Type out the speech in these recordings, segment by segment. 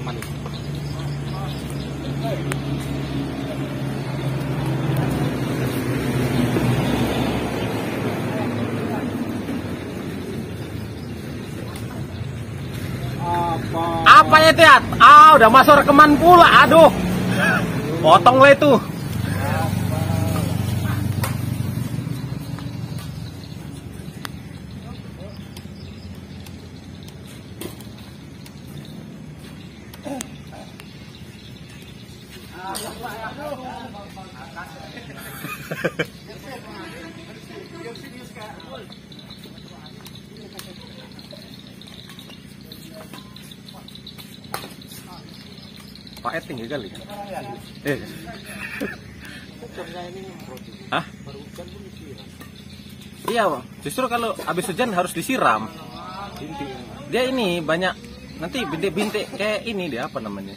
Aman nih. Apa ya Tiat? Ah udah masuk rekaman pula, aduh. Potong lah itu. Pak Et tinggi kali. Eh. Hah? Iya, Bang. Justru kalau habis hujan harus disiram. Dia ini banyak nanti bintik-bintik kayak ini dia apa namanya?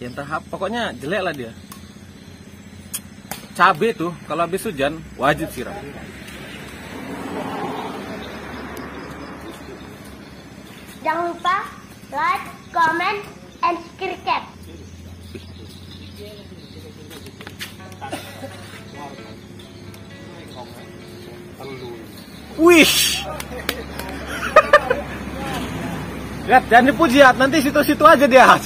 Ya entah apa, pokoknya jelek lah dia. Cabe tuh kalau habis hujan wajib siram. Jangan lupa like, comment, and subscribe. Wih. Lihat, jangan dipuji. Nanti situ-situ aja dia.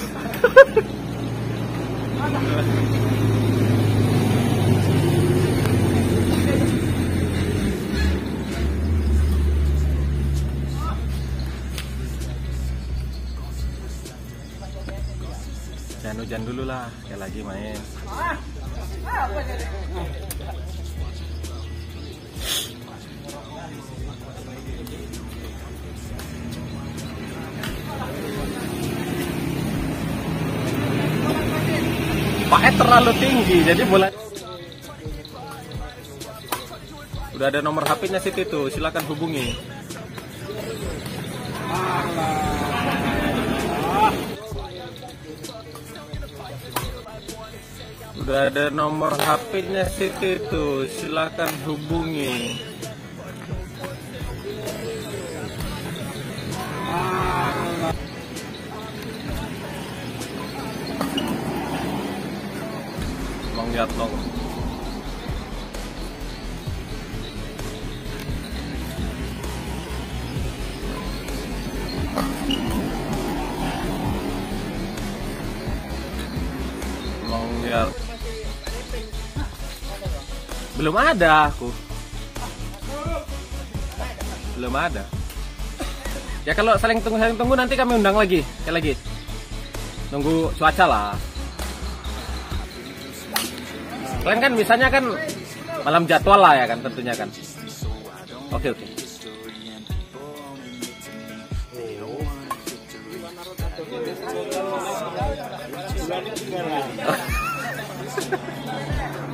Hujan dulu lah, kayak lagi main. Paknya terlalu tinggi, jadi mulai Udah ada nomor HP-nya situ itu, silakan hubungi. Udah ada nomor HP-nya situ itu, silakan hubungi. Long lihat long. Belum ada aku. Belum ada. Ya kalau saling tunggu saling tunggu nanti kami undang lagi, kayak lagi. Nunggu cuaca lah. Kalian kan misalnya kan malam jadwal lah ya kan tentunya kan. Oke oke.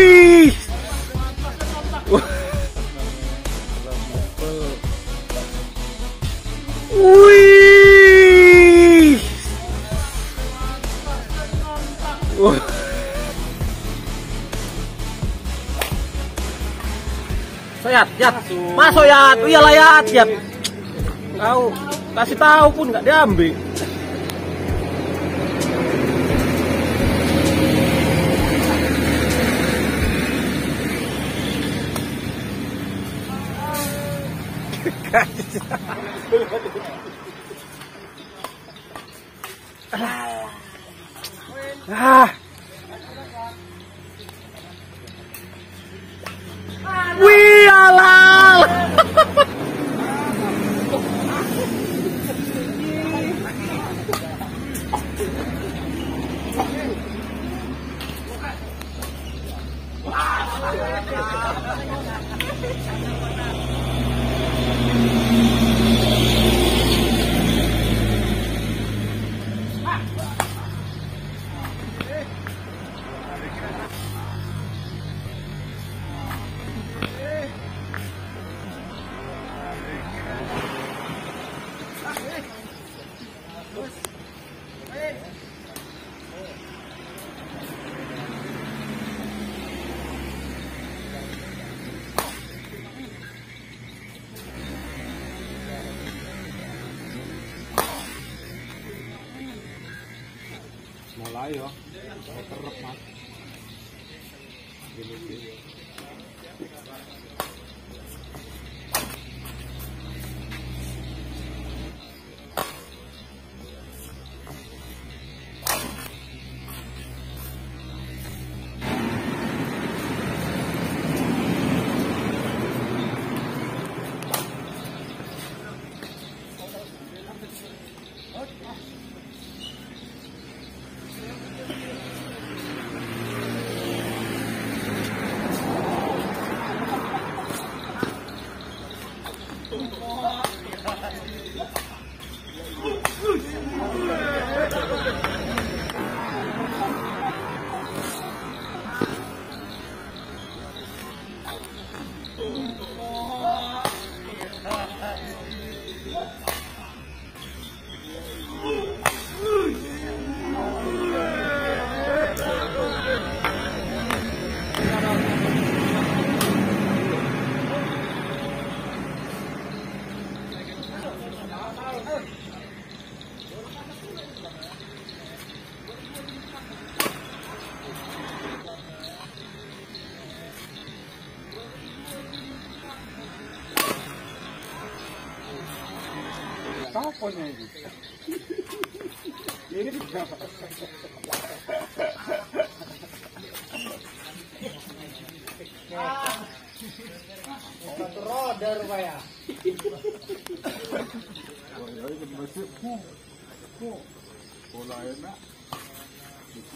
Soyat, Yat. Masuk Yat. Iyalah Yat, Yat. Tahu, kasih tahu pun nggak diambil. Ah. 啊！哇啦！Yo terep mas Gini. Kapan ini? Ini berapa? Ini masih ku, ku, bola enak. Itu.